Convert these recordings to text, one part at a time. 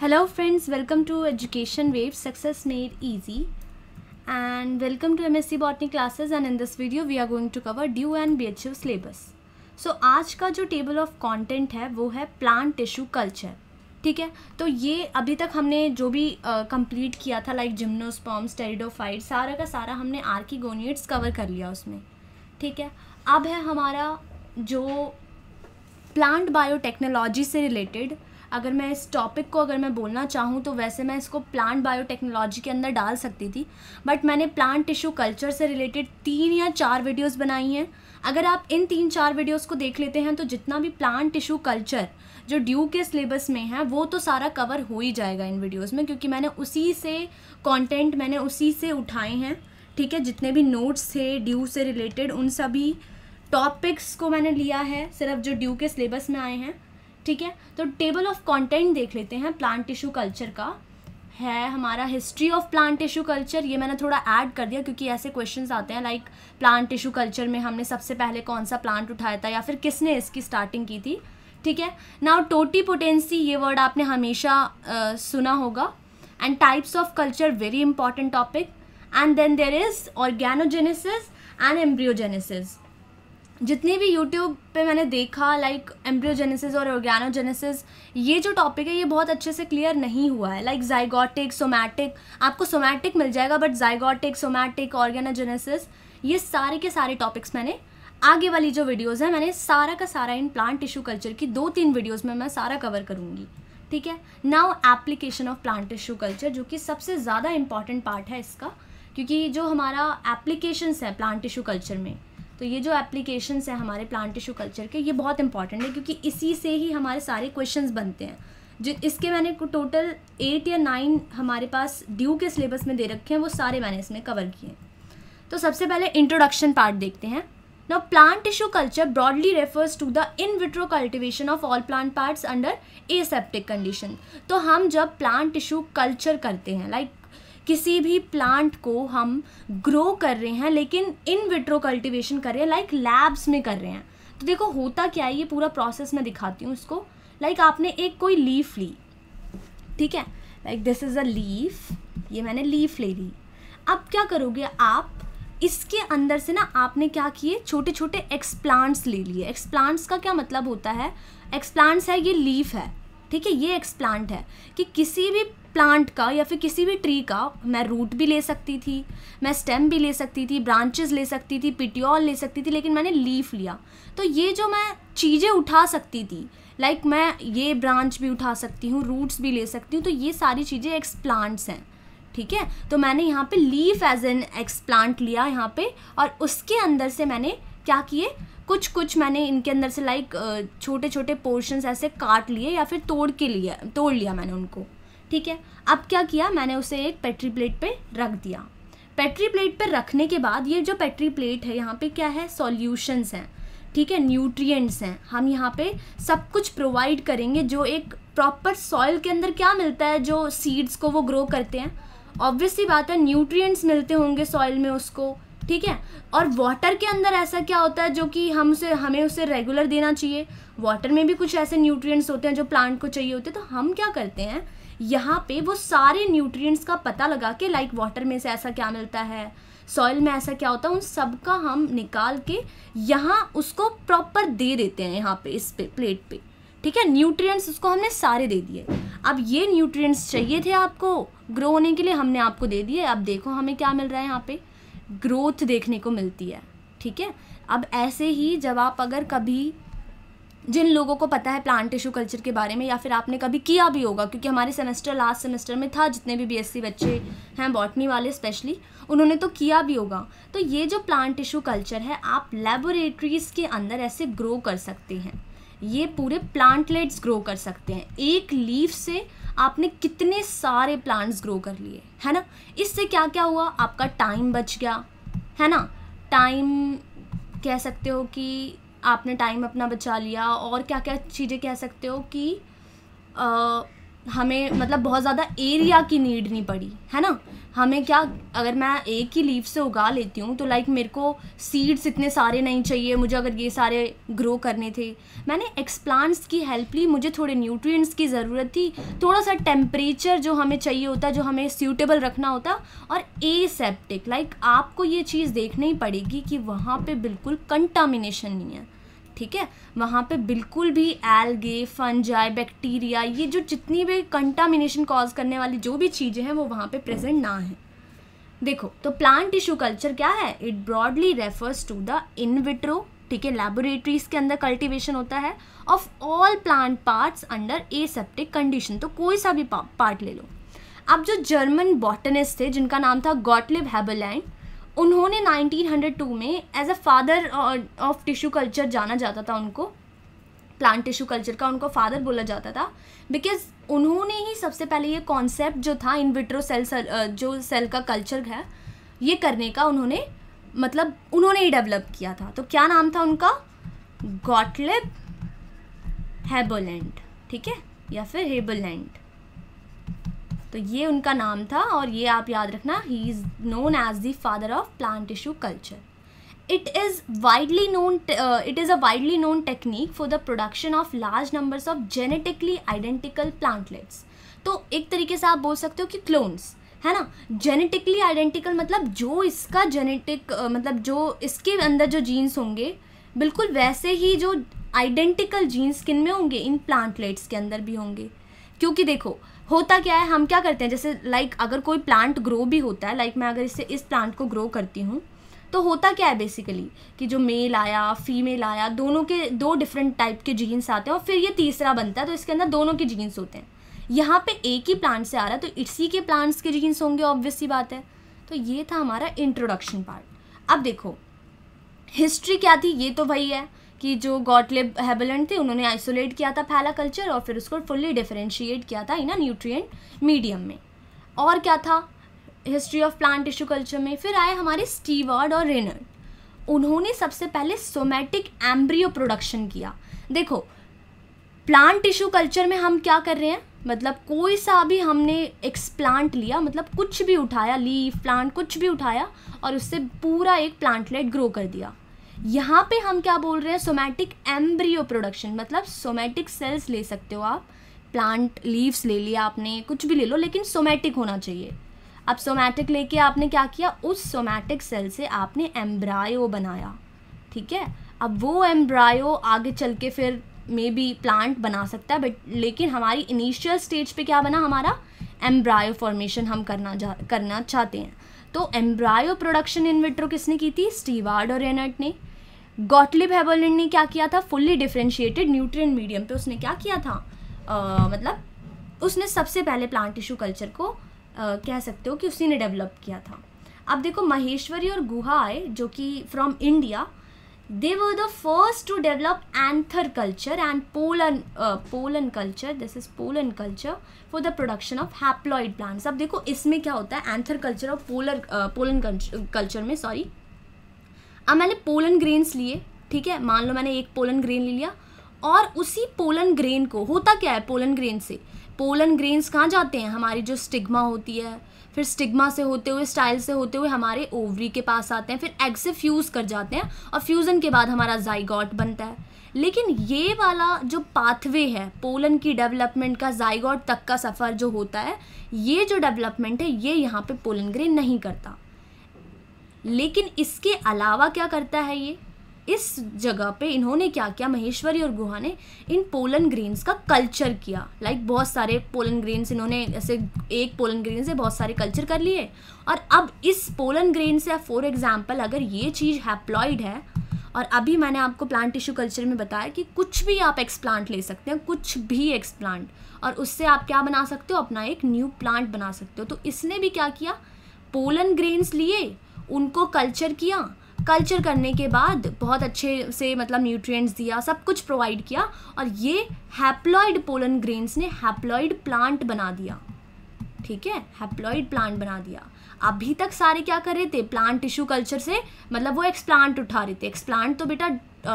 Hello friends welcome to education wave success made easy and welcome to MSc botany classes and in this video we are going to cover DU and B BHU syllabus so आज का जो table of content है वो है plant tissue culture ठीक है? तो ये अभी तक हमने जो भी कंप्लीट uh, किया था लाइक जिम्नोस्पॉम स्टेरिडोफाइड सारा का सारा हमने आर्कीगोनिएट्स कवर कर लिया उसमें. ठीक है? अब है हमारा जो प्लांट बायोटेक्नोलॉजी से रिलेटेड अगर मैं इस टॉपिक को अगर मैं बोलना चाहूँ तो वैसे मैं इसको प्लांट बायोटेक्नोलॉजी के अंदर डाल सकती थी। बट मैंने प्लांट टिश्यू कल्चर से रिलेटेड तीन या चार वीडियोस बनाई हैं। अगर आप इन तीन चार वीडियोस को देख लेते हैं तो जितना भी प्लांट टिश्यू कल्चर जो ड्यू के सिलेबस में है, वो तो सारा कवर हो ही जाएगा इन वीडियोज़ में, क्योंकि मैंने उसी से कॉन्टेंट मैंने उसी से उठाए हैं। ठीक है, जितने भी नोट्स थे ड्यू से रिलेटेड उन सभी टॉपिक्स को मैंने लिया है, सिर्फ़ जो ड्यू के सिलेबस में आए हैं। ठीक है? तो टेबल ऑफ़ कंटेंट देख लेते हैं प्लांट टिश्यू कल्चर का। है हमारा history of plant tissue culture ये मैंने थोड़ा ऐड कर दिया क्योंकि ऐसे क्वेश्चंस आते हैं लाइक प्लांट टिश्यू कल्चर में हमने सबसे पहले कौन सा प्लांट उठाया था या फिर किसने इसकी स्टार्टिंग की थी ठीक है? नाउ टोटी पोटेंसी ये वर्ड आपने हमेशा uh, सुना होगा। And types of culture very important topic and then there is organogenesis and embryogenesis जितने भी यूट्यूब पे मैंने देखा लाइक एम्ब्रियोजेनेसिस और ऑर्गेनोजेनेसिस ये जो टॉपिक है, ये बहुत अच्छे से क्लियर नहीं हुआ है। लाइक जाइगोटिक सोमैटिक आपको सोमैटिक मिल जाएगा बट जाइगोटिक सोमैटिक ऑर्गेनोजेनेसिस ये सारे के सारे टॉपिक्स मैंने आगे वाली जो वीडियोज़ हैं, मैंने सारा का सारा इन प्लांट टिश्यू कल्चर की दो तीन वीडियोज़ में मैं सारा कवर करूँगी। ठीक है? Now application of plant tissue culture जो कि सबसे ज़्यादा इंपॉर्टेंट पार्ट है इसका, क्योंकि जो हमारा एप्लीकेशंस है प्लांट टिश्यू कल्चर में तो ये जो एप्लीकेशंस हैं हमारे प्लांट टिश्यू कल्चर के, ये बहुत इंपॉर्टेंट है क्योंकि इसी से ही हमारे सारे क्वेश्चंस बनते हैं। जो इसके मैंने टोटल एट या नाइन हमारे पास ड्यू के सिलेबस में दे रखे हैं, वो सारे मैंने इसमें कवर किए हैं। तो सबसे पहले इंट्रोडक्शन पार्ट देखते हैं। Now plant tissue culture broadly refers to the in vitro cultivation of all plant parts under aseptic condition तो हम जब प्लांट टिश्यू कल्चर करते हैं लाइक किसी भी प्लांट को हम ग्रो कर रहे हैं, लेकिन इन विट्रो कल्टिवेशन कर रहे हैं लाइक लैब्स में कर रहे हैं। तो देखो, होता क्या है, ये पूरा प्रोसेस मैं दिखाती हूँ इसको। लाइक आपने एक कोई लीफ ली, ठीक है? Like this is a leaf ये मैंने लीफ ले ली। अब क्या करोगे आप? इसके अंदर से ना आपने क्या किए? छोटे छोटे एक्सप्लांट्स ले लिए। एक्सप्लांट्स का क्या मतलब होता है? एक्सप्लांट्स है, ये लीफ है, ठीक है? ये एक्सप्लांट है कि किसी भी प्लांट का या फिर किसी भी ट्री का मैं रूट भी ले सकती थी, मैं स्टेम भी ले सकती थी ब्रांचेस ले सकती थी पिटियोल ले सकती थी, लेकिन मैंने लीफ लिया। तो ये जो मैं चीज़ें उठा सकती थी लाइक like मैं ये ब्रांच भी उठा सकती हूँ रूट्स भी ले सकती हूँ तो ये सारी चीज़ें एक्स प्लांट्स हैं, ठीक है? तो मैंने यहाँ पे leaf as an explant लिया यहाँ पे, और उसके अंदर से मैंने क्या किए? कुछ कुछ मैंने इनके अंदर से लाइक छोटे छोटे पोर्शंस ऐसे काट लिए या फिर तोड़ के लिए, तोड़ लिया मैंने उनको। ठीक है? अब क्या किया? मैंने उसे एक पेट्री प्लेट पे रख दिया। पेट्री प्लेट पे रखने के बाद ये जो पेट्री प्लेट है, यहाँ पे क्या है? सॉल्यूशंस हैं। ठीक है? न्यूट्रिएंट्स हैं। हम यहाँ पे सब कुछ प्रोवाइड करेंगे जो एक प्रॉपर सॉइल के अंदर क्या मिलता है, जो सीड्स को वो ग्रो करते हैं। ऑब्वियसली बात है न्यूट्रिएंट्स मिलते होंगे सॉइल में उसको। ठीक है? और वाटर के अंदर ऐसा क्या होता है, जो कि हम उसे, हमें उसे रेगुलर देना चाहिए। वाटर में भी कुछ ऐसे न्यूट्रिएंट्स होते हैं, जो प्लांट को चाहिए होते हैं। तो हम क्या करते हैं? यहाँ पे वो सारे न्यूट्रिएंट्स का पता लगा के लाइक वाटर में से ऐसा क्या मिलता है सॉइल में ऐसा क्या होता है, उन सब का हम निकाल के यहाँ उसको प्रॉपर दे देते हैं यहाँ पे, इस पे प्लेट पे। ठीक है? न्यूट्रिएंट्स उसको हमने सारे दे दिए। अब ये न्यूट्रिएंट्स चाहिए थे आपको ग्रो होने के लिए, हमने आपको दे दिए। अब देखो हमें क्या मिल रहा है यहाँ पे। ग्रोथ देखने को मिलती है। ठीक है? अब ऐसे ही जब आप अगर कभी जिन लोगों को पता है प्लांट टिश्यू कल्चर के बारे में, या फिर आपने कभी किया भी होगा, क्योंकि हमारे सेमेस्टर लास्ट सेमेस्टर में था, जितने भी बीएससी बच्चे हैं बॉटनी वाले स्पेशली उन्होंने तो किया भी होगा। तो ये जो प्लांट टिश्यू कल्चर है, आप लेबोरेटरीज़ के अंदर ऐसे ग्रो कर सकते हैं। ये पूरे प्लांटलेट्स ग्रो कर सकते हैं। एक लीफ से आपने कितने सारे प्लांट्स ग्रो कर लिए, है ना? इससे क्या क्या हुआ? आपका टाइम बच गया, है ना? टाइम कह सकते हो कि आपने टाइम अपना बचा लिया और क्या क्या चीज़ें कह सकते हो कि आ, हमें मतलब बहुत ज़्यादा एरिया की नीड नहीं पड़ी है ना? हमें क्या अगर मैं एक ही लीव से उगा लेती हूँ तो लाइक मेरे को सीड्स इतने सारे नहीं चाहिए मुझे अगर ये सारे ग्रो करने थे। मैंने एक्सप्लांट्स की हेल्प ली मुझे थोड़े न्यूट्रिएंट्स की ज़रूरत थी थोड़ा सा टेम्परेचर जो हमें चाहिए होता जो हमें सूटेबल रखना होता और ए सेप्टिक लाइक आपको ये चीज़ देखनी ही पड़ेगी कि वहाँ पर बिल्कुल कंटामिनेशन नहीं है। ठीक है? वहाँ पे बिल्कुल भी एल्गे फंजाई बैक्टीरिया ये जो जितनी भी कंटामिनेशन कॉज करने वाली जो भी चीज़ें हैं, वो वहाँ पे प्रेजेंट ना है। देखो तो प्लांट टिश्यू कल्चर क्या है? It broadly refers to the in vitro ठीक है लेबोरेटरीज के अंदर कल्टीवेशन होता है of all plant parts under aseptic condition तो कोई सा भी पार्ट ले लो। अब जो जर्मन बॉटनिस्ट थे, जिनका नाम था गॉटलिव हैबरलैंड उन्होंने 1902 में as a father of tissue culture जाना जाता था उनको प्लांट टिश्यू कल्चर का उनको फादर बोला जाता था बिकॉज़ उन्होंने ही सबसे पहले ये कॉन्सेप्ट जो था इन विट्रो सेल जो सेल का कल्चर है, ये करने का उन्होंने मतलब उन्होंने ही डेवलप किया था। तो क्या नाम था उनका? गॉटलिब हैबोलैंड ठीक है? या फिर हेबलैंड तो ये उनका नाम था और ये आप याद रखना he is known as the father of plant tissue culture it is widely known it is a widely known technique for the production of large numbers of genetically identical plantlets तो एक तरीके से आप बोल सकते हो कि क्लोन्स है ना? जेनेटिकली आइडेंटिकल मतलब जो इसका जेनेटिक uh, मतलब जो इसके अंदर जो जीन्स होंगे बिल्कुल वैसे ही जो आइडेंटिकल जीन्स किन में होंगे इन प्लांटलेट्स के अंदर भी होंगे। क्योंकि देखो होता क्या है हम क्या करते हैं जैसे लाइक like, अगर कोई प्लांट ग्रो भी होता है लाइक like मैं अगर इससे इस प्लांट को ग्रो करती हूँ तो होता क्या है बेसिकली कि जो मेल आया फीमेल आया दोनों के दो डिफरेंट टाइप के जीन्स आते हैं और फिर ये तीसरा बनता है तो इसके अंदर दोनों के जीन्स होते हैं। यहाँ पे एक ही प्लांट से आ रहा है तो इसी के प्लांट्स के जीन्स होंगे ऑब्वियस सी बात है। तो ये था हमारा इंट्रोडक्शन पार्ट अब देखो हिस्ट्री क्या थी ये तो वही है। कि जो गॉटलिब हेबलेंड थे, उन्होंने आइसोलेट किया था फैला कल्चर और फिर उसको फुल्ली डिफरेंशिएट किया था इन अ न्यूट्रिएंट मीडियम में। और क्या था? History of plant tissue culture में फिर आए हमारे स्टीवर्ड और रेनर उन्होंने सबसे पहले सोमैटिक एम्ब्रियो प्रोडक्शन किया। देखो प्लांट टिश्यू कल्चर में हम क्या कर रहे हैं? मतलब कोई सा भी हमने एक्सप्लांट लिया मतलब कुछ भी उठाया लीफ प्लांट कुछ भी उठाया, और उससे पूरा एक प्लांटलेट ग्रो कर दिया। यहाँ पे हम क्या बोल रहे हैं? सोमैटिक एम्ब्रियो प्रोडक्शन मतलब सोमैटिक सेल्स ले सकते हो आप। प्लांट लीव्स ले लिया आपने, कुछ भी ले लो, लेकिन सोमैटिक होना चाहिए। अब सोमैटिक लेके आपने क्या किया? उस सोमैटिक सेल से आपने एम्ब्रायो बनाया, ठीक है? अब वो एम्ब्रायो आगे चल के फिर मे बी प्लांट बना सकता है बट लेकिन हमारी इनिशियल स्टेज पे क्या बना? हमारा एम्ब्रायो फॉर्मेशन हम करना जा, करना चाहते हैं। तो एम्ब्रायो प्रोडक्शन इन विट्रो किसने की थी? स्टीवार्ड और रेनट ने। गॉटलिब हेबरलैंड ने क्या किया था? फुल्ली डिफ्रेंशिएटेड न्यूट्रिएंट मीडियम पे उसने क्या किया था? आ, मतलब उसने सबसे पहले प्लांट टिश्यू कल्चर को आ, कह सकते हो कि उसी ने डेवलप किया था। अब देखो महेश्वरी और गुहा आए जो कि from India they were the first to develop anther culture and pollen pollen culture this is pollen culture for the production of haploid plants अब देखो इसमें क्या होता है? एंथर कल्चर और पोलर पोलन कल्चर में सॉरी अब मैंने पोलन ग्रेन्स लिए, ठीक है? मान लो मैंने एक पोलन ग्रेन ले लिया और उसी पोलन ग्रेन को, होता क्या है पोलन ग्रेन से? पोलन ग्रेन्स कहाँ जाते हैं? हमारी जो स्टिग्मा होती है, फिर स्टिग्मा से होते हुए, स्टाइल से होते हुए हमारे ओवरी के पास आते हैं, फिर एग से फ्यूज़ कर जाते हैं और फ्यूज़न के बाद हमारा जाइगॉट बनता है। लेकिन ये वाला जो पाथवे है, पोलन की डेवलपमेंट का, जाइगॉट तक का सफ़र जो होता है, ये जो डेवलपमेंट है, ये यहाँ पे पोलन ग्रेन नहीं करता। लेकिन इसके अलावा क्या करता है ये? इस जगह पे इन्होंने क्या किया महेश्वरी और गुहा ने इन पोलन ग्रेन्स का कल्चर किया। लाइक like, बहुत सारे पोलन ग्रेन्स इन्होंने, ऐसे एक पोलन ग्रेन से बहुत सारे कल्चर कर लिए। और अब इस पोलन ग्रेन से फॉर एग्ज़ाम्पल अगर ये चीज़ हैप्लॉइड है, और अभी मैंने आपको प्लांट टिश्यू कल्चर में बताया कि कुछ भी आप एक्सप्लांट ले सकते हैं, कुछ भी एक्सप्लांट और उससे आप क्या बना सकते हो? अपना एक न्यू प्लांट बना सकते हो। तो इसने भी क्या किया? पोलन ग्रेन्स लिए। उनको कल्चर किया। कल्चर करने के बाद बहुत अच्छे से मतलब न्यूट्रिएंट्स दिया, सब कुछ प्रोवाइड किया और ये हैप्लॉइड पोलन ग्रेन्स ने हैप्लॉइड प्लांट बना दिया। ठीक है? हैप्लॉइड प्लांट बना दिया। अभी तक सारे क्या कर रहे थे? प्लांट टिश्यू कल्चर से मतलब वो एक्सप्लांट उठा रहे थे। एक्सप्लांट तो बेटा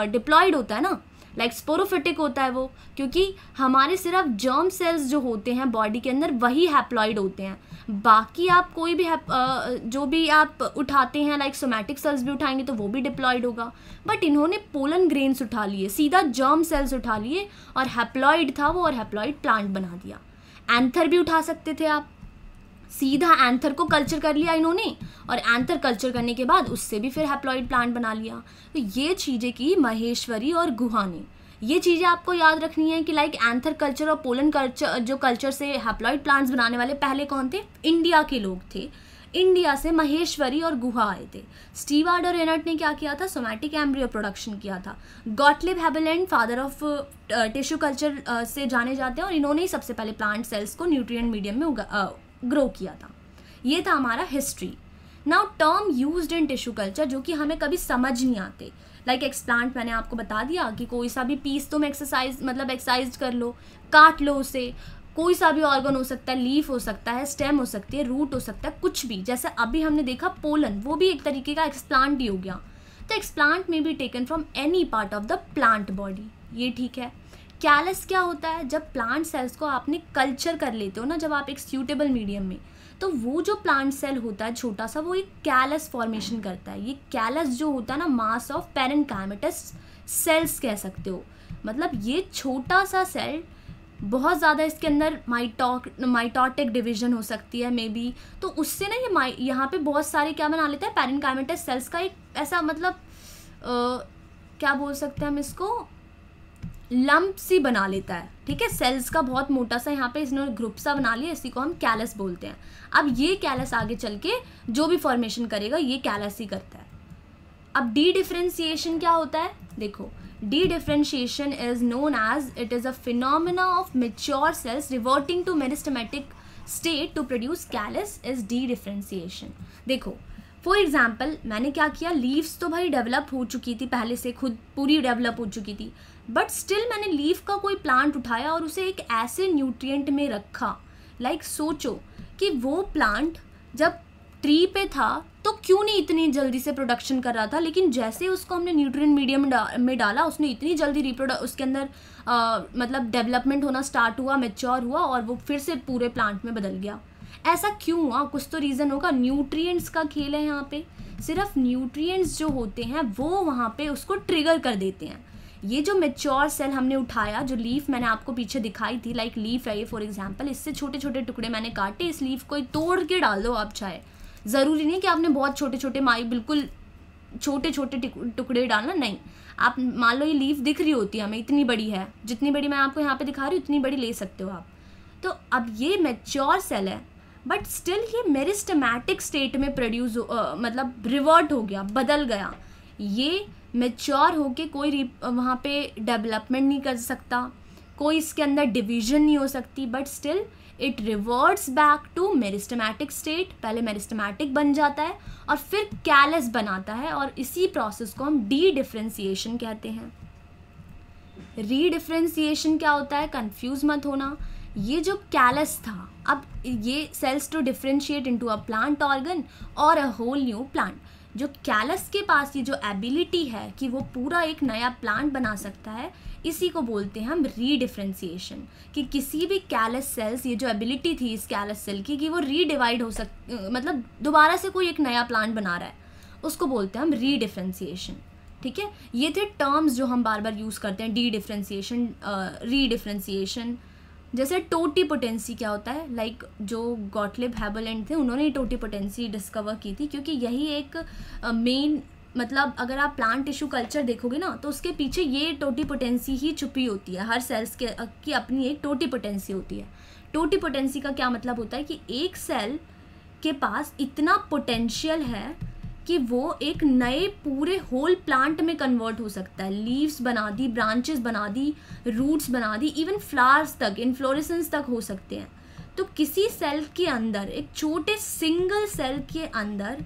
डिप्लॉयड होता है ना? लाइक स्पोरोफिटिक होता है वो, क्योंकि हमारे सिर्फ़ जर्म सेल्स जो होते हैं बॉडी के अंदर, वही हैप्लॉइड होते हैं। बाकी आप कोई भी जो भी आप उठाते हैं लाइक सोमैटिक सेल्स भी उठाएँगे तो वो भी डिप्लॉयड होगा। बट इन्होंने पोलन ग्रेन्स उठा लिए, सीधा जर्म सेल्स उठा लिए, और हैप्लॉइड था वो, और हैप्लॉइड प्लांट बना दिया। एंथर भी उठा सकते थे आप। सीधा एंथर को कल्चर कर लिया इन्होंने और एंथर कल्चर करने के बाद उससे भी फिर हैप्लॉइड प्लांट बना लिया। तो ये चीज़ें की महेश्वरी और गुहा ने। ये चीज़ें आपको याद रखनी है कि लाइक एंथर कल्चर और पोलन कल्चर जो कल्चर से हैप्लॉइड प्लांट्स बनाने वाले पहले कौन थे? इंडिया के लोग थे। इंडिया से महेश्वरी और गुहा आए थे। स्टीवार्ड और रेनर्ट ने क्या किया था? सोमैटिक एम्ब्रियो प्रोडक्शन किया था। Gottlieb Haberlandt father of tissue culture से जाने जाते हैं और इन्होंने ही सबसे पहले प्लांट सेल्स को न्यूट्रिएंट मीडियम में ग्रो किया था। ये था हमारा history now term use in tissue culture जो कि हमें कभी समझ नहीं आते। लाइक like एक्सप्लांट मैंने आपको बता दिया कि कोई सा भी पीस तुम एक्सरसाइज मतलब एक्सरसाइज कर लो, काट लो उसे। कोई सा भी ऑर्गन हो सकता है लीफ हो सकता है स्टेम हो सकती है रूट हो सकता है, कुछ भी। जैसे अभी हमने देखा पोलन, वो भी एक तरीके का एक्सप्लांट ही हो गया। तो एक्सप्लांट में be taken from any part of the plant body ये ठीक है। कैलस क्या होता है? जब प्लांट सेल्स को आपने कल्चर कर लेते हो ना जब आप एक सूटेबल मीडियम में तो वो जो प्लांट सेल होता है छोटा सा वो एक कैलस फॉर्मेशन करता है। ये कैलस जो होता है ना mass of parenchymatous cells कह सकते हो। मतलब ये छोटा सा सेल बहुत ज़्यादा इसके अंदर माइटॉक माइटोटिक डिवीज़न हो सकती है मे बी तो उससे ना ये माइ यहाँ पे बहुत सारे क्या बना लेते हैं? पैरेंकाइमेटस सेल्स का एक ऐसा मतलब आ, क्या बोल सकते हैं हम इसको? लंप सी बना लेता है, ठीक है? सेल्स का बहुत मोटा सा यहाँ पे इसने ग्रुप सा बना लिया, इसी को हम कैलस बोलते हैं। अब ये कैलस आगे चल के जो भी फॉर्मेशन करेगा, ये कैलस ही करता है। अब डी डिफ्रेंसिएशन क्या होता है? देखो dedifferentiation is known as it is a phenomena of mature cells reverting to meristematic state to produce callus is dedifferentiation देखो फॉर एग्ज़ाम्पल मैंने क्या किया? लीव्स तो भाई डेवलप हो चुकी थी, पहले से खुद पूरी डेवलप हो चुकी थी। बट स्टिल मैंने लीफ का कोई प्लांट उठाया और उसे एक ऐसे न्यूट्रिएंट में रखा। लाइक like, सोचो कि वो प्लांट जब ट्री पे था तो क्यों नहीं इतनी जल्दी से प्रोडक्शन कर रहा था? लेकिन जैसे उसको हमने न्यूट्रिएंट मीडियम डा, में डाला उसने इतनी जल्दी रिप्रोड उसके अंदर आ, मतलब डेवलपमेंट होना स्टार्ट हुआ मेच्योर हुआ और वो फिर से पूरे प्लांट में बदल गया। ऐसा क्यों हुआ? कुछ तो रीज़न होगा। न्यूट्रिएंट्स का खेल है यहाँ पे। सिर्फ़ न्यूट्रिएंट्स जो होते हैं वो वहाँ पे उसको ट्रिगर कर देते हैं। ये जो मेच्योर सेल हमने उठाया, जो लीफ मैंने आपको पीछे दिखाई थी लाइक लीफ है ये फॉर एग्ज़ाम्पल इससे छोटे छोटे टुकड़े मैंने काटे, इस लीफ को तोड़ के डाल दो आप चाहे। ज़रूरी नहीं कि आपने बहुत छोटे छोटे माई, बिल्कुल छोटे छोटे टुकड़े डालना, नहीं। आप मान लो ये लीफ दिख रही होती है हमें, इतनी बड़ी है, जितनी बड़ी मैं आपको यहाँ पे दिखा रही हूँ, उतनी बड़ी ले सकते हो आप। तो अब ये मेच्योर सेल है बट स्टिल ये मेरिस्टमैटिक स्टेट में प्रोड्यूस मतलब रिवर्ट हो गया, बदल गया। ये मेच्योर होके कोई वहाँ पे डेवलपमेंट नहीं कर सकता, कोई इसके अंदर डिवीज़न नहीं हो सकती but still it reverts back to meristematic state पहले मेरिस्टमैटिक बन जाता है और फिर कैलस बनाता है और इसी प्रोसेस को हम डी डिफ्रेंसिएशन कहते हैं। री डिफ्रेंसिएशन क्या होता है? कन्फ्यूज़ मत होना। ये जो कैलस था, अब ये cells to differentiate into a plant organ और अ होल न्यू प्लांट जो कैलस के पास ये जो एबिलिटी है कि वो पूरा एक नया प्लांट बना सकता है, इसी को बोलते हैं हम रीडिफ्रेंसिएशन कि किसी भी कैलस सेल्स ये जो एबिलिटी थी इस कैलस सेल की, कि वो रीडिवाइड हो सक मतलब दोबारा से कोई एक नया प्लांट बना रहा है, उसको बोलते हैं हम रीडिफ्रेंसीशन ठीक है? ये थे टर्म्स जो हम बार बार यूज़ करते हैं डी डिफ्रेंसिएशन रीडिफ्रेंसिएशन जैसे टोटी पोटेंसी क्या होता है? लाइक like, जो गॉटलिब हैबलेंड थे उन्होंने टोटी पोटेंसी डिस्कवर की थी क्योंकि यही एक मेन मतलब अगर आप प्लांट टिश्यू कल्चर देखोगे ना तो उसके पीछे ये टोटी पोटेंसी ही छुपी होती है हर सेल्स के की अपनी एक टोटी पोटेंसी होती है। टोटी पोटेंसी का क्या मतलब होता है कि एक सेल के पास इतना पोटेंशियल है कि वो एक नए पूरे होल प्लांट में कन्वर्ट हो सकता है। लीव्स बना दी ब्रांचेस बना दी रूट्स बना दी इवन फ्लावर्स तक इन्फ्लोरेसेंस तक हो सकते हैं। तो किसी सेल के अंदर, एक छोटे सिंगल सेल के अंदर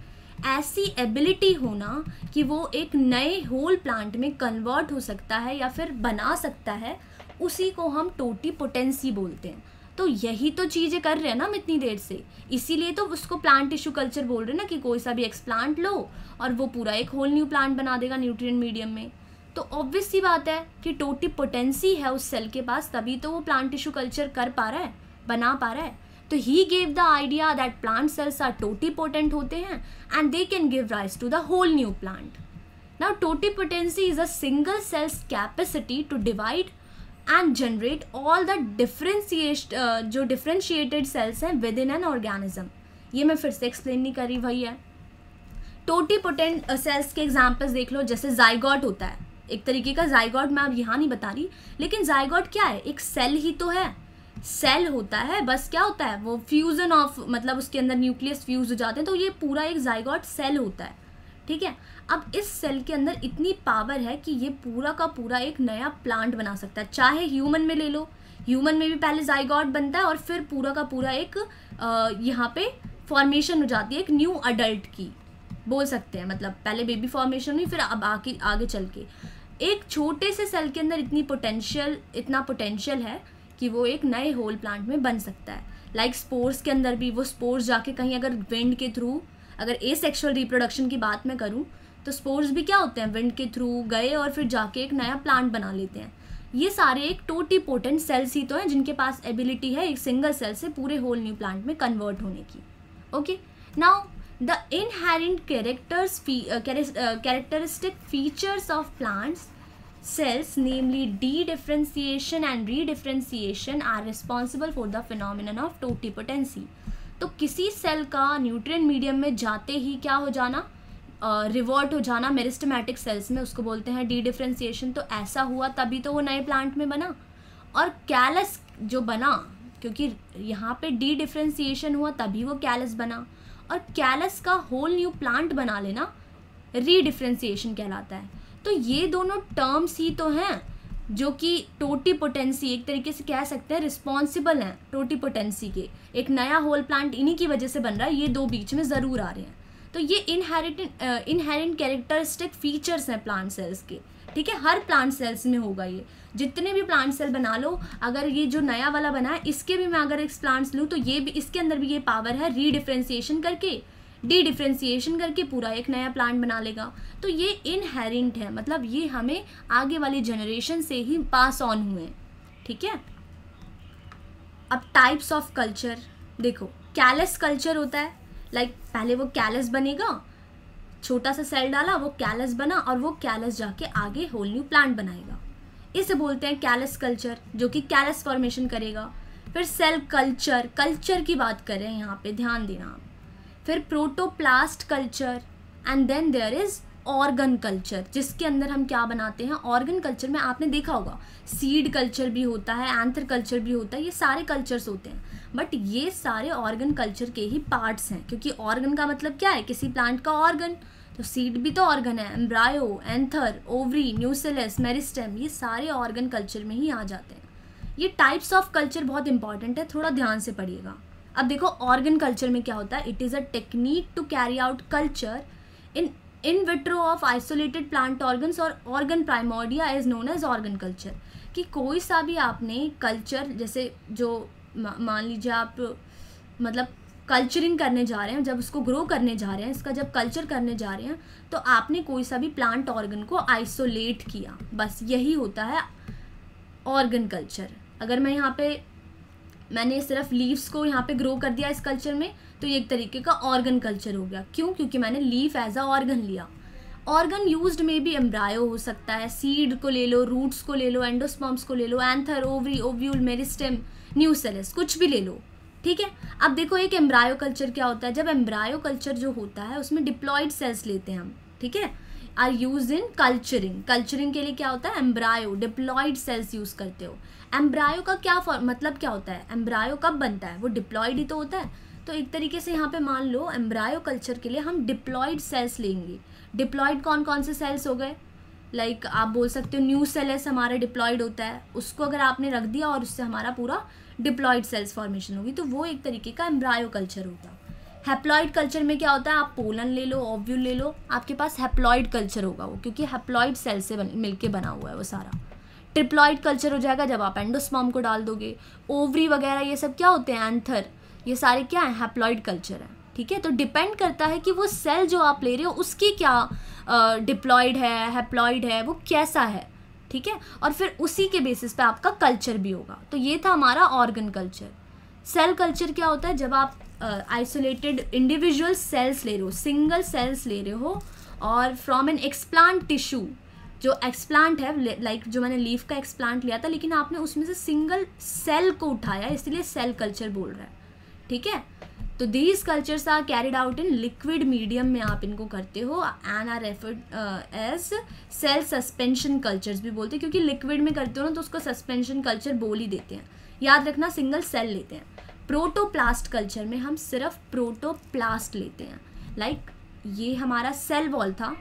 ऐसी एबिलिटी होना कि वो एक नए होल प्लांट में कन्वर्ट हो सकता है या फिर बना सकता है, उसी को हम टोटी पोटेंसी बोलते हैं। तो यही तो चीज़ें कर रहे हैं ना हम इतनी देर से। इसीलिए तो उसको प्लांट टिश्यू कल्चर बोल रहे हैं ना कि कोई सा भी एक्सप्लांट लो और वो पूरा एक होल न्यू प्लांट बना देगा न्यूट्रिएंट मीडियम में। तो ऑब्वियस सी बात है कि टोटी पोटेंसी है उस सेल के पास, तभी तो वो प्लांट टिश्यू कल्चर कर पा रहा है, बना पा रहा है। तो he gave the idea that plant cells are totipotent होते हैं and they can give rise to the whole new plant now totipotency is a single cells capacity to and generate all the differentiate जो differentiated cells हैं within an organism ये मैं फिर से explain नहीं करी वही है टोटी पोटेंट सेल्स के एग्जाम्पल्स देख लो, जैसे जाइगॉट होता है। एक तरीके का जाइगॉट मैं अब यहाँ नहीं बता रही, लेकिन जाइगॉट क्या है? एक सेल ही तो है। सेल होता है, बस क्या होता है? वो फ्यूजन ऑफ़ मतलब उसके अंदर न्यूक्लियस फ्यूज हो जाते हैं तो ये पूरा एक जाइगॉट सेल होता है। ठीक है? अब इस सेल के अंदर इतनी पावर है कि ये पूरा का पूरा एक नया प्लांट बना सकता है। चाहे ह्यूमन में ले लो ह्यूमन में भी पहले जाइगॉट बनता है और फिर पूरा का पूरा एक यहाँ पे फॉर्मेशन हो जाती है, एक न्यू अडल्ट की, बोल सकते हैं। मतलब पहले बेबी फॉर्मेशन हुई, फिर अब आगे आगे चल के। एक छोटे से सेल के अंदर इतनी पोटेंशियल इतना पोटेंशियल है कि वो एक नए होल प्लांट में बन सकता है। लाइक like स्पोर्स के अंदर भी, वो स्पोर्स जाके कहीं अगर विंड के थ्रू अगर ए सेक्शुअल रिप्रोडक्शन की बात मैं करूँ तो स्पोर्स भी क्या होते हैं? विंड के थ्रू गए और फिर जाके एक नया प्लांट बना लेते हैं। ये सारे एक टोटी पोटेंट सेल्स ही तो हैं, जिनके पास एबिलिटी है एक सिंगल सेल से पूरे होल न्यू प्लांट में कन्वर्ट होने की। Okay now the inherent characters characteristic features of plants cells, namely de-differentiation and redifferentiation, are responsible for the phenomenon of totipotency तो किसी सेल का न्यूट्रिएंट मीडियम में जाते ही क्या हो जाना? रिवर्ट हो जाना मेरिस्टमेटिक सेल्स में, उसको बोलते हैं डी डिफ्रेंसिएशन तो ऐसा हुआ, तभी तो वो नए प्लांट में बना। और कैलस जो बना, क्योंकि यहाँ पे डी डिफ्रेंसिएशन हुआ, तभी वो कैलस बना। और कैलस का होल न्यू प्लांट बना लेना रीडिफ्रेंसिएशन कहलाता है। तो ये दोनों टर्म्स ही तो हैं, जो कि टोटी पोटेंसी, एक तरीके से कह सकते हैं रिस्पॉन्सिबल हैं टोटी पोटेंसी के। एक नया होल प्लांट इन्हीं की वजह से बन रहा है, ये दो बीच में ज़रूर आ रहे हैं। तो ये इनहेरिट इनहेरेंट कैरेक्टरिस्टिक फीचर्स हैं प्लांट सेल्स के, ठीक है? हर प्लांट सेल्स में होगा ये। जितने भी प्लांट सेल बना लो, अगर ये जो नया वाला बना है, इसके भी मैं अगर एक प्लांट्स लूँ तो ये भी, इसके अंदर भी ये पावर है रीडिफ्रेंसीशन करके। डी डिफ्रेंसिएशन करके पूरा एक नया प्लांट बना लेगा। तो ये इनहेरेंट है मतलब ये हमें आगे वाली जनरेशन से ही पास ऑन हुए ठीक है? अब टाइप्स ऑफ़ कल्चर देखो कैलस कल्चर होता है लाइक like, पहले वो कैलस बनेगा छोटा सा सेल डाला वो कैलस बना और वो कैलस जाके आगे होल न्यू प्लांट बनाएगा। इसे बोलते हैं कैलस कल्चर जो कि कैलस फॉर्मेशन करेगा। फिर सेल कल्चर कल्चर की बात करें यहाँ पे ध्यान देना आप। फिर protoplast culture and then there is organ culture जिसके अंदर हम क्या बनाते हैं? ऑर्गन कल्चर में आपने देखा होगा सीड कल्चर भी होता है एंथर कल्चर भी होता है ये सारे कल्चर्स होते हैं। बट ये सारे ऑर्गन कल्चर के ही पार्ट्स हैं, क्योंकि ऑर्गन का मतलब क्या है? किसी प्लांट का ऑर्गन तो सीड भी तो ऑर्गन है embryo anther ovary nucellus meristem ये सारे ऑर्गन कल्चर में ही आ जाते हैं। ये टाइप्स ऑफ़ कल्चर बहुत इंपॉर्टेंट है, थोड़ा ध्यान से पढ़िएगा। अब देखो ऑर्गन कल्चर में क्या होता है? It is a technique to carry out culture in in vitro of isolated plant organs और organ primordia is known as organ culture कि कोई सा भी आपने कल्चर जैसे जो मान लीजिए आप मतलब कल्चरिंग करने जा रहे हैं, जब उसको ग्रो करने जा रहे हैं, इसका जब कल्चर करने जा रहे हैं तो आपने कोई सा भी प्लांट ऑर्गन को आइसोलेट किया। बस यही होता है ऑर्गन कल्चर अगर मैं यहाँ पे, मैंने सिर्फ़ लीव्स को यहाँ पे ग्रो कर दिया इस कल्चर में तो ये एक तरीके का ऑर्गन कल्चर हो गया। क्यों? क्योंकि मैंने लीफ एज अ ऑर्गन लिया। ऑर्गन यूज्ड में भी एम्ब्रायो हो सकता है। सीड को ले लो रूट्स को ले लो एंडोस्पम्स को ले लो anther ovary ovule meristem nucellus कुछ भी ले लो ठीक है? अब देखो एक एम्ब्रायो कल्चर क्या होता है। जब एम्ब्रायो कल्चर जो होता है उसमें डिप्लॉयड सेल्स लेते हैं हम ठीक है? Are use in culturing culturing के लिए क्या होता है? एम्ब्रायो डिप्लॉयड सेल्स यूज़ करते हो। एम्ब्रायो का क्या मतलब क्या होता है? एम्ब्रायो कब बनता है? वो डिप्लॉयड ही तो होता है। तो एक तरीके से यहाँ पे मान लो एम्ब्रायो कल्चर के लिए हम डिप्लॉयड सेल्स लेंगे। डिप्लॉयड कौन कौन से सेल्स हो गए? लाइक like, आप बोल सकते हो न्यू सेल्स हमारा डिप्लॉयड होता है। उसको अगर आपने रख दिया और उससे हमारा पूरा डिप्लॉयड सेल्स फॉर्मेशन होगी तो वो एक तरीके का एम्ब्रायो कल्चर होगा। हैप्लॉइड कल्चर में क्या होता है? आप पोलन ले लो ओव्यूल ले लो, आपके पास हैप्लॉइड कल्चर होगा वो, क्योंकि हैप्लॉइड सेल से बन, मिलके बना हुआ है वो सारा। ट्रिप्लॉइड कल्चर हो जाएगा जब आप एंडोस्पॉम को डाल दोगे। ओवरी वगैरह ये सब क्या होते हैं? एंथर ये सारे क्या हैं? हैप्लॉइड कल्चर है। ठीक है? तो डिपेंड करता है कि वो सेल जो आप ले रहे हो, उसकी क्या डिप्लॉयड है हैप्लॉयड है, वो कैसा है? ठीक है? और फिर उसी के बेसिस पे आपका कल्चर भी होगा। तो ये था हमारा ऑर्गन कल्चर सेल कल्चर क्या होता है? जब आप आइसोलेटेड इंडिविजुअल सेल्स ले रहे हो सिंगल सेल्स ले रहे हो, और फ्रॉम एन एक्सप्लांट टिश्यू जो एक्सप्लांट है लाइक जो मैंने लीफ का एक्सप्लांट लिया था, लेकिन आपने उसमें से सिंगल सेल को उठाया, इसलिए सेल कल्चर बोल रहा है। ठीक है? तो these cultures are carried out in liquid medium में आप इनको करते हो and are referred as cell suspension cultures भी बोलते हैं क्योंकि लिक्विड में करते हो ना तो उसको सस्पेंशन कल्चर बोल ही देते हैं। याद रखना सिंगल सेल लेते हैं। प्रोटोप्लास्ट कल्चर में हम सिर्फ़ प्रोटोप्लास्ट लेते हैं। लाइक like, ये हमारा सेल वॉल था।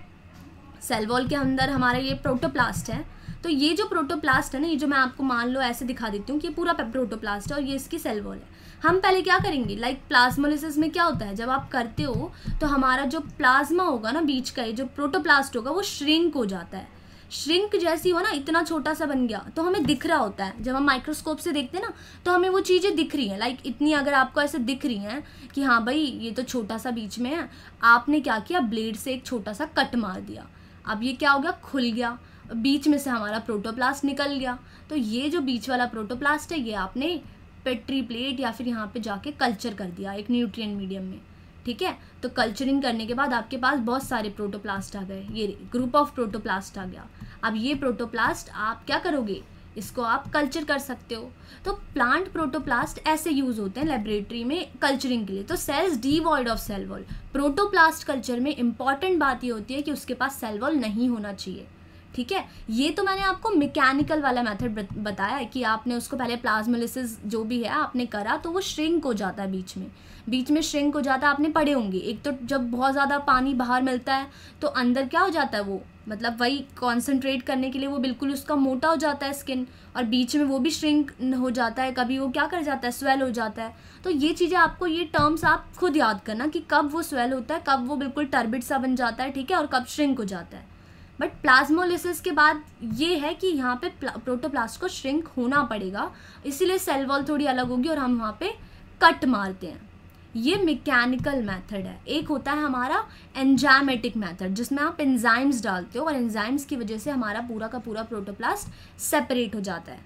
सेल वॉल के अंदर हमारा ये प्रोटोप्लास्ट है। तो ये जो प्रोटोप्लास्ट है ना ये जो मैं आपको मान लो ऐसे दिखा देती हूँ कि ये पूरा प्रोटोप्लास्ट है और ये इसकी सेल वॉल है। हम पहले क्या करेंगे? लाइक like, प्लाज्मोलिसिस में क्या होता है? जब आप करते हो तो हमारा जो प्लाज्मा होगा ना बीच का ये जो प्रोटोप्लास्ट होगा वो श्रिंक हो जाता है। श्रिंक जैसी हो ना इतना छोटा सा बन गया तो हमें दिख रहा होता है। जब हम माइक्रोस्कोप से देखते हैं ना तो हमें वो चीज़ें दिख रही हैं। लाइक इतनी अगर आपको ऐसे दिख रही हैं कि हाँ भाई ये तो छोटा सा बीच में है आपने क्या किया? ब्लेड से एक छोटा सा कट मार दिया। अब ये क्या हो गया? खुल गया। बीच में से हमारा प्रोटोप्लास्ट निकल गया। तो ये जो बीच वाला प्रोटोप्लास्ट है ये आपने पेट्री प्लेट या फिर यहाँ पे जाके कल्चर कर दिया, एक न्यूट्रिएंट मीडियम में, ठीक है? तो कल्चरिंग करने के बाद आपके पास बहुत सारे प्रोटोप्लास्ट आ गए। ये ग्रुप ऑफ़ प्रोटोप्लास्ट आ गया। अब ये प्रोटोप्लास्ट आप क्या करोगे? इसको आप कल्चर कर सकते हो। तो प्लांट प्रोटोप्लास्ट ऐसे यूज़ होते हैं लेबोरेटरी में कल्चरिंग के लिए। तो cells devoid of cell wall protoplast culture में इंपॉर्टेंट बात ये होती है कि उसके पास सेल वॉल नहीं होना चाहिए। ठीक है? ये तो मैंने आपको मैकेनिकल वाला मेथड बताया कि आपने उसको पहले प्लाज्मोलिसिस जो भी है आपने करा तो वो श्रिंक हो जाता है बीच में। बीच में श्रिंक हो जाता है, आपने पढ़े होंगे। एक तो जब बहुत ज़्यादा पानी बाहर मिलता है तो अंदर क्या हो जाता है वो? मतलब वही कॉन्सेंट्रेट करने के लिए वो बिल्कुल उसका मोटा हो जाता है स्किन और बीच में वो भी श्रिंक हो जाता है। कभी वो क्या कर जाता है? स्वेल हो जाता है। तो ये चीज़ें आपको ये टर्म्स आप खुद याद करना कि कब वो स्वेल होता है, कब वो बिल्कुल टर्बिट सा बन जाता है, ठीक है? और कब श्रिंक हो जाता है। बट प्लाज्मोलिसिस के बाद ये है कि यहाँ पे प्रोटोप्लास्ट को श्रिंक होना पड़ेगा। इसीलिए सेल वॉल थोड़ी अलग होगी और हम वहाँ पे कट मारते हैं। ये मैकेनिकल मेथड है। एक होता है हमारा एंजामेटिक मेथड जिसमें आप एंजाइम्स डालते हो और एंजाइम्स की वजह से हमारा पूरा का पूरा प्रोटोप्लास्ट सेपरेट हो जाता है।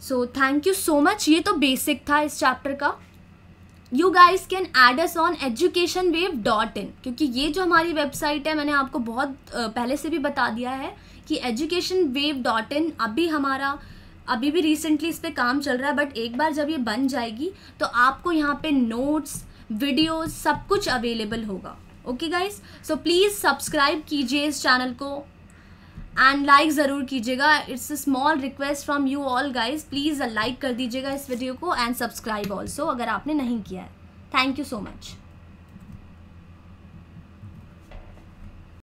So thank you so much ये तो बेसिक था इस चैप्टर का। You guys can add us on Education Wave dot in क्योंकि ये जो हमारी वेबसाइट है, मैंने आपको बहुत पहले से भी बता दिया है कि एजुकेशन वेव डॉट इन अभी हमारा, अभी भी रिसेंटली इस पर काम चल रहा है बट एक बार जब ये बन जाएगी तो आपको यहाँ पे नोट्स वीडियोस सब कुछ अवेलेबल होगा। Okay guys so please subscribe कीजिए इस चैनल को। एंड लाइक ज़रूर कीजिएगा। It's a small request from you all guys please like कर दीजिएगा इस वीडियो को एंड सब्सक्राइब ऑल्सो अगर आपने नहीं किया है। Thank you so much